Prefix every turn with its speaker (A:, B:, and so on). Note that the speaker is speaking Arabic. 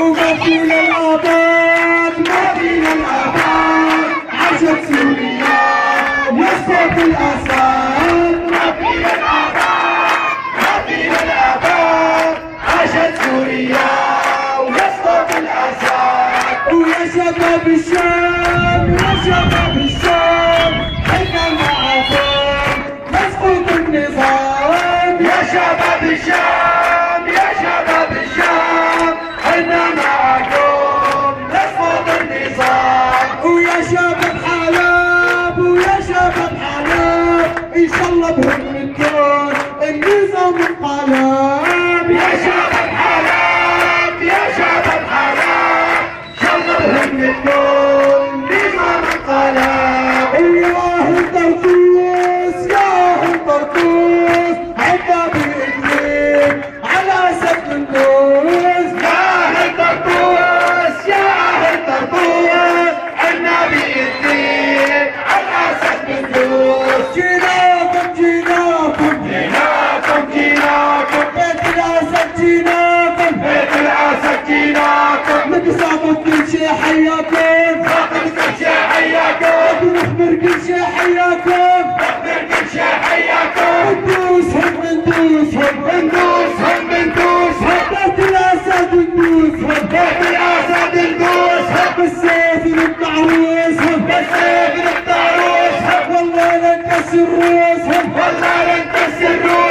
A: وما فينا الآباد ما فينا الآباد عاشت سوريا يسقط الأسد ما فينا الآباد ما فينا الآباد عاشت سوريا ويسقط الأسد ويا شباب الشام يا شباب الشام حنا معكم نسقط النظام. يا شباب الشام. الشام حنا معكم نسقط النظام. ويا شباب حلب ويا شباب حلب إن شاء الله بهم الدور. النظام انقلب. يا شباب حلب يا شباب حلب شغلهم الدور. حياكم. فاقد كل شي حياكم. ونخبر كل شي حياكم نخبر كل شي حياكم ندوسهم ندوسهم ندوسهم ندوسهم بيت الأسد ندوسهم بيت الأسد ندوسهم بالسيف نقطع رؤوسهم بالسيف نقطع رؤوسهم والله نكسر رؤوسهم والله